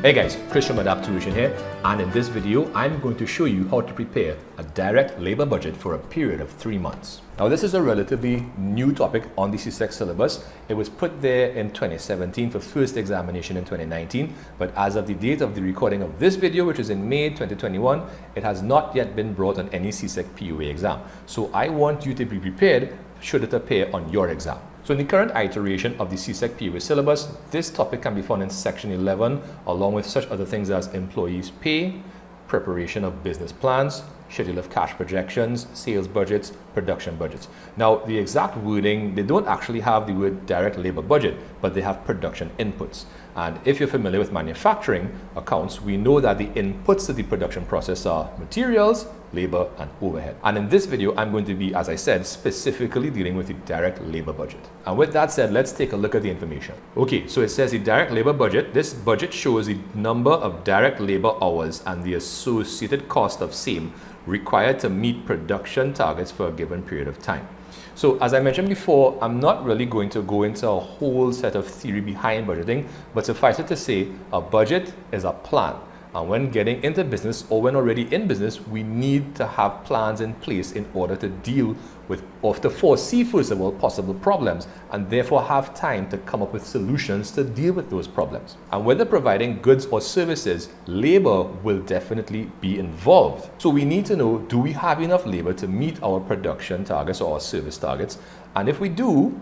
Hey guys, Chris from Tuition here, and in this video, I'm going to show you how to prepare a direct labor budget for a period of three months. Now, this is a relatively new topic on the CSEC syllabus. It was put there in 2017 for first examination in 2019, but as of the date of the recording of this video, which is in May 2021, it has not yet been brought on any CSEC POA exam. So I want you to be prepared should it appear on your exam. So in the current iteration of the CSEC POA syllabus, this topic can be found in section 11 along with such other things as employees pay, preparation of business plans, schedule of cash projections, sales budgets, production budgets. Now, the exact wording, they don't actually have the word direct labor budget, but they have production inputs. And if you're familiar with manufacturing accounts, we know that the inputs to the production process are materials, labor, and overhead. And in this video, I'm going to be, as I said, specifically dealing with the direct labor budget. And with that said, let's take a look at the information. Okay, so it says the direct labor budget. This budget shows the number of direct labor hours and the associated cost of same required to meet production targets for a given period of time. So as I mentioned before, I'm not really going to go into a whole set of theory behind budgeting, but suffice it to say, a budget is a plan. And when getting into business or when already in business, we need to have plans in place in order to deal with, or to foresee, first of all, possible problems and therefore have time to come up with solutions to deal with those problems. And whether providing goods or services, labor will definitely be involved. So we need to know do we have enough labor to meet our production targets or our service targets? And if we do,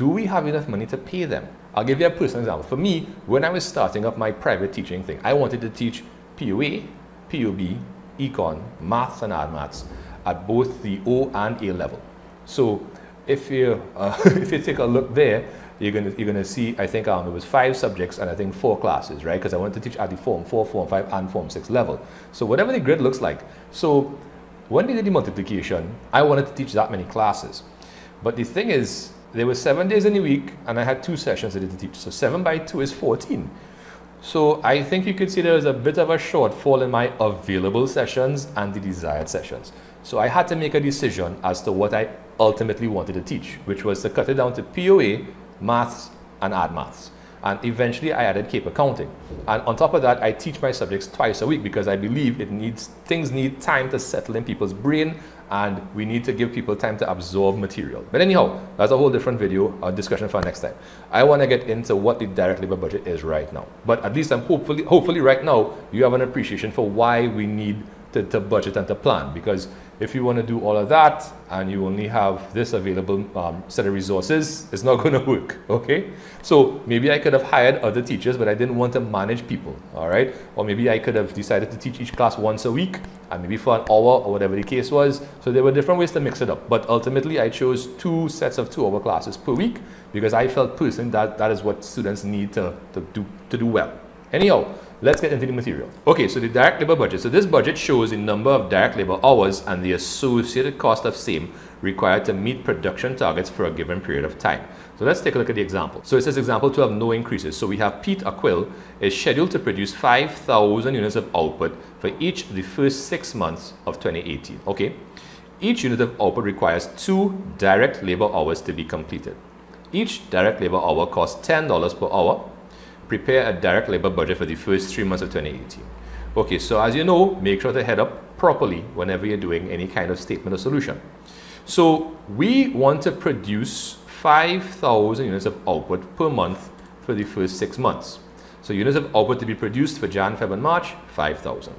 do we have enough money to pay them? I'll give you a personal example. For me, when I was starting up my private teaching thing, I wanted to teach POA, POB, Econ, Maths and Maths at both the O and A level. So if you, uh, if you take a look there, you're gonna, you're gonna see, I think um, it was five subjects and I think four classes, right? Because I wanted to teach at the Form 4, Form 5, and Form 6 level. So whatever the grid looks like. So when they did the multiplication, I wanted to teach that many classes. But the thing is, there were seven days in a week, and I had two sessions I did to teach. So seven by two is 14. So I think you could see there was a bit of a shortfall in my available sessions and the desired sessions. So I had to make a decision as to what I ultimately wanted to teach, which was to cut it down to POA, maths, and add maths. And eventually I added CAPE accounting. And on top of that, I teach my subjects twice a week because I believe it needs, things need time to settle in people's brain and we need to give people time to absorb material. But anyhow, that's a whole different video, a discussion for next time. I want to get into what the direct labor budget is right now. But at least I'm hopefully, hopefully right now, you have an appreciation for why we need to, to budget and to plan because if you want to do all of that and you only have this available um, set of resources, it's not going to work, okay? So maybe I could have hired other teachers, but I didn't want to manage people, all right? Or maybe I could have decided to teach each class once a week and maybe for an hour or whatever the case was. So there were different ways to mix it up. But ultimately, I chose two sets of two-hour classes per week because I felt personally that that is what students need to, to, do, to do well. Anyhow, let's get into the material. Okay, so the direct labor budget. So this budget shows the number of direct labor hours and the associated cost of same required to meet production targets for a given period of time. So let's take a look at the example. So it says example 12, no increases. So we have Pete Aquil is scheduled to produce 5,000 units of output for each of the first six months of 2018. Okay, each unit of output requires two direct labor hours to be completed. Each direct labor hour costs $10 per hour prepare a direct labor budget for the first three months of 2018. Okay, so as you know, make sure to head up properly whenever you're doing any kind of statement or solution. So we want to produce 5,000 units of output per month for the first six months. So units of output to be produced for Jan, Feb, and March, 5,000.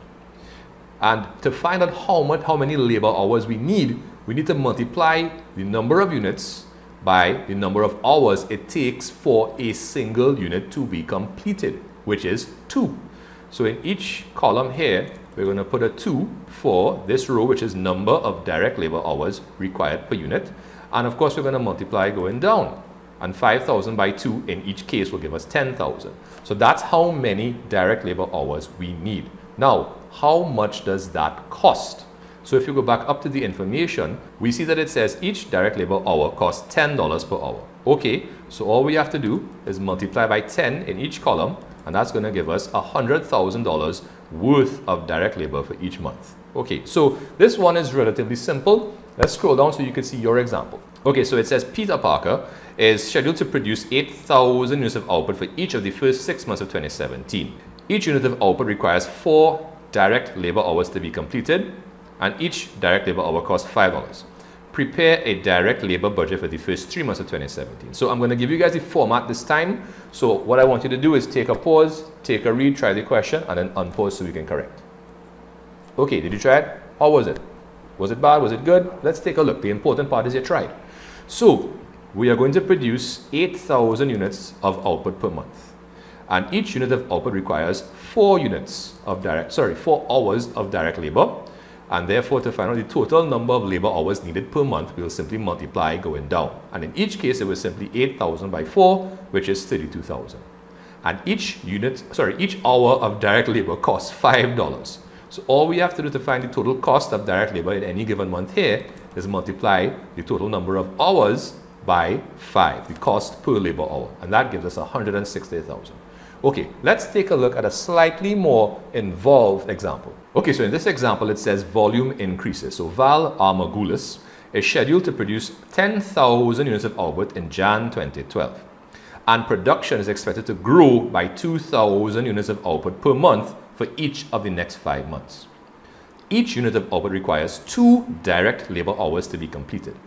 And to find out how much, how many labor hours we need, we need to multiply the number of units by the number of hours it takes for a single unit to be completed, which is 2. So in each column here, we're going to put a 2 for this row, which is number of direct labor hours required per unit. And of course, we're going to multiply going down. And 5,000 by 2 in each case will give us 10,000. So that's how many direct labor hours we need. Now, how much does that cost? So if you go back up to the information, we see that it says each direct labor hour costs $10 per hour. Okay, so all we have to do is multiply by 10 in each column, and that's going to give us $100,000 worth of direct labor for each month. Okay, so this one is relatively simple. Let's scroll down so you can see your example. Okay, so it says Peter Parker is scheduled to produce 8,000 units of output for each of the first six months of 2017. Each unit of output requires four direct labor hours to be completed, and each direct labor hour costs $5. Prepare a direct labor budget for the first three months of 2017. So I'm going to give you guys the format this time. So what I want you to do is take a pause, take a read, try the question, and then unpause so we can correct. Okay, did you try it? How was it? Was it bad? Was it good? Let's take a look. The important part is you tried. So we are going to produce 8,000 units of output per month. And each unit of output requires four units of direct, sorry, four hours of direct labor. And therefore, to find out the total number of labor hours needed per month, we'll simply multiply going down. And in each case, it was simply 8,000 by 4, which is 32,000. And each unit, sorry, each hour of direct labor costs $5. So all we have to do to find the total cost of direct labor in any given month here is multiply the total number of hours by 5, the cost per labor hour. And that gives us 160,000. Okay, let's take a look at a slightly more involved example. Okay, so in this example, it says volume increases. So Val Armagulis is scheduled to produce 10,000 units of output in Jan 2012. And production is expected to grow by 2,000 units of output per month for each of the next five months. Each unit of output requires two direct labor hours to be completed.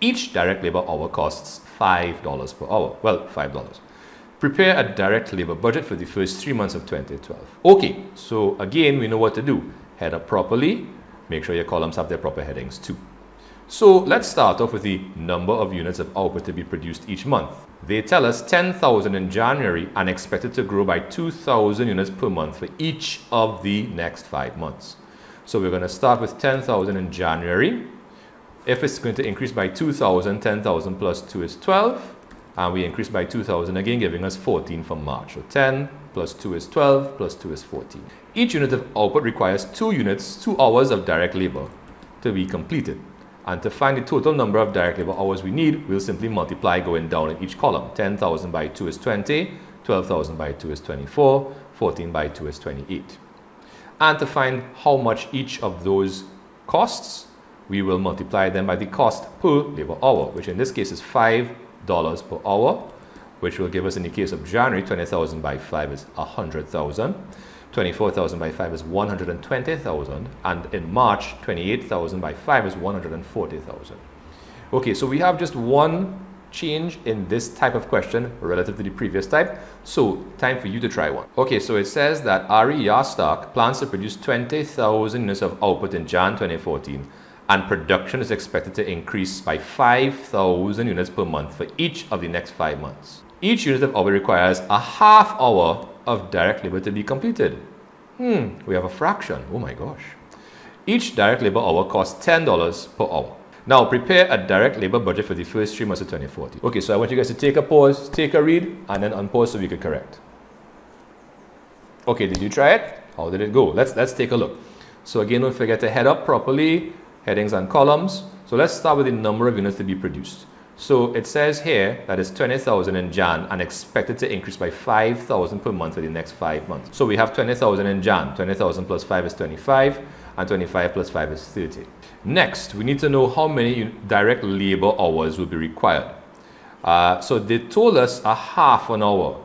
Each direct labor hour costs $5 per hour. Well, $5. Prepare a direct labor budget for the first three months of 2012. Okay, so again, we know what to do. Head up properly. Make sure your columns have their proper headings too. So let's start off with the number of units of output to be produced each month. They tell us 10,000 in January and expected to grow by 2,000 units per month for each of the next five months. So we're going to start with 10,000 in January. If it's going to increase by 2,000, 10,000 plus 2 is 12 and we increase by 2,000 again, giving us 14 for March. So 10 plus 2 is 12, plus 2 is 14. Each unit of output requires two units, two hours of direct labor to be completed. And to find the total number of direct labor hours we need, we'll simply multiply going down in each column. 10,000 by 2 is 20, 12,000 by 2 is 24, 14 by 2 is 28. And to find how much each of those costs, we will multiply them by the cost per labor hour, which in this case is 5 dollars per hour, which will give us in the case of January, 20,000 by 5 is 100,000. 24,000 by 5 is 120,000. And in March, 28,000 by 5 is 140,000. Okay, so we have just one change in this type of question relative to the previous type. So time for you to try one. Okay, so it says that Ari Yastak plans to produce 20,000 units of output in Jan 2014 and production is expected to increase by 5,000 units per month for each of the next five months. Each unit of output requires a half hour of direct labor to be completed. Hmm, we have a fraction. Oh my gosh. Each direct labor hour costs $10 per hour. Now prepare a direct labor budget for the first three months of 2040. Okay, so I want you guys to take a pause, take a read, and then unpause so we can correct. Okay, did you try it? How did it go? Let's let's take a look. So again, don't forget to head up properly, headings and columns. So let's start with the number of units to be produced. So it says here that it's 20,000 in Jan and expected to increase by 5,000 per month for the next five months. So we have 20,000 in Jan. 20,000 plus 5 is 25 and 25 plus 5 is 30. Next, we need to know how many direct labor hours will be required. Uh, so they told us a half an hour.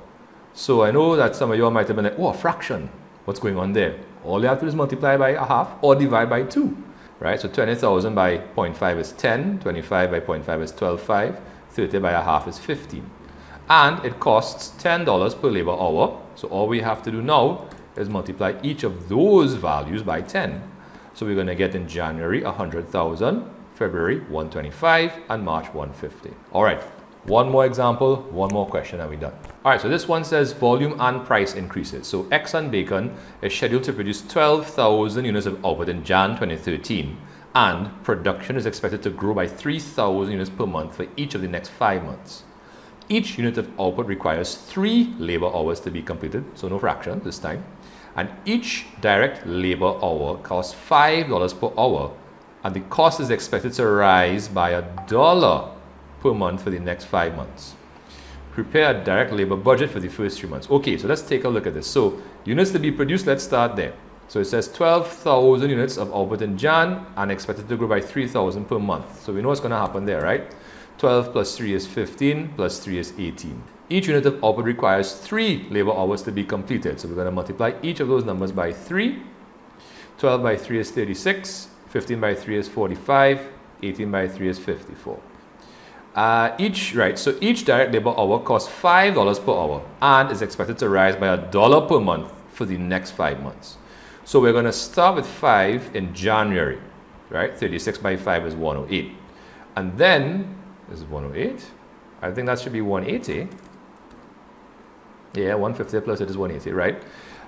So I know that some of you might have been like, oh, a fraction. What's going on there? All you have to do is multiply by a half or divide by 2 right? So 20,000 by 0.5 is 10, 25 by 0.5 is 12.5, 30 by a half is 15. And it costs $10 per labor hour. So all we have to do now is multiply each of those values by 10. So we're going to get in January 100,000, February 125, and March 150. All right, one more example, one more question, and we're done. All right, so this one says volume and price increases. So Exxon Bacon is scheduled to produce 12,000 units of output in Jan 2013, and production is expected to grow by 3,000 units per month for each of the next five months. Each unit of output requires three labor hours to be completed, so no fraction this time. And each direct labor hour costs $5 per hour, and the cost is expected to rise by a dollar per month for the next five months. Prepare a direct labor budget for the first three months. Okay, so let's take a look at this. So units to be produced, let's start there. So it says 12,000 units of Albert in Jan and expected to grow by 3,000 per month. So we know what's going to happen there, right? 12 plus 3 is 15, plus 3 is 18. each unit of output requires three labor hours to be completed. So we're going to multiply each of those numbers by 3. 12 by 3 is 36, 15 by 3 is 45, 18 by 3 is 54. Uh, each, right, so each direct labor hour costs $5 per hour and is expected to rise by a dollar per month for the next five months. So we're going to start with 5 in January, right? 36 by 5 is 108. And then, this is 108? I think that should be 180. Yeah, 150 plus it is 180, right?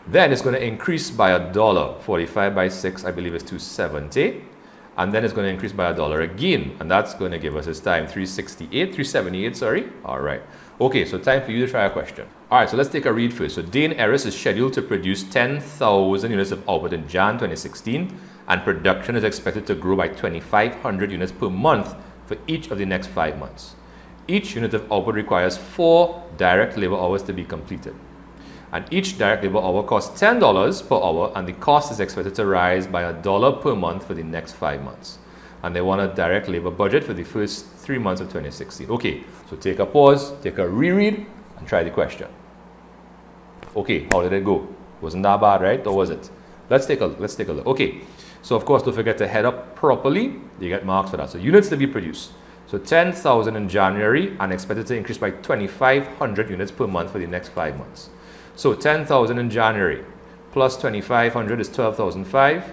Then it's going to increase by a dollar. 45 by 6, I believe, is 270. And then it's going to increase by a dollar again. And that's going to give us this time 368, 378, sorry. All right. Okay, so time for you to try a question. All right, so let's take a read first. So Dane Eris is scheduled to produce 10,000 units of output in Jan 2016, and production is expected to grow by 2,500 units per month for each of the next five months. Each unit of output requires four direct labor hours to be completed. And each direct labor hour costs $10 per hour, and the cost is expected to rise by a dollar per month for the next five months. And they want a direct labor budget for the first three months of 2016. Okay, so take a pause, take a reread, and try the question. Okay, how did it go? Wasn't that bad, right? Or was it? Let's take a look. let's take a look. Okay, so of course, don't forget to head up properly. You get marks for that. So units to be produced. So 10,000 in January and expected to increase by 2,500 units per month for the next five months. So 10,000 in January plus 2,500 is 12,005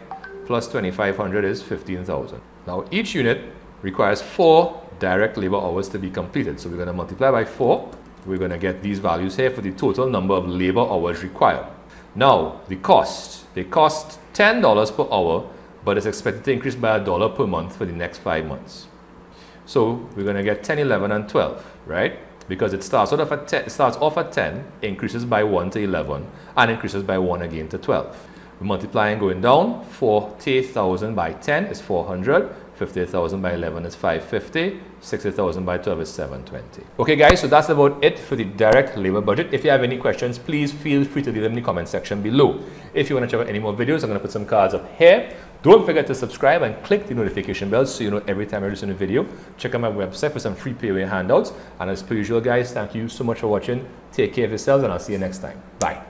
plus 2,500 is 15,000. Now each unit requires four direct labor hours to be completed. So we're going to multiply by four. We're going to get these values here for the total number of labor hours required. Now the cost. They cost $10 per hour but it's expected to increase by a dollar per month for the next five months. So we're going to get 10, 11, and 12, right? Because it starts off at 10, starts off at 10, increases by 1 to 11, and increases by 1 again to 12. We're multiplying going down. 40,000 by 10 is 400. 50,000 by 11 is 550. 60,000 by 12 is 720. Okay guys, so that's about it for the direct labor budget. If you have any questions, please feel free to leave them in the comment section below. If you want to check out any more videos, I'm going to put some cards up here. Don't forget to subscribe and click the notification bell so you know every time I release a new video. Check out my website for some free POA handouts. And as per usual guys, thank you so much for watching. Take care of yourselves and I'll see you next time. Bye.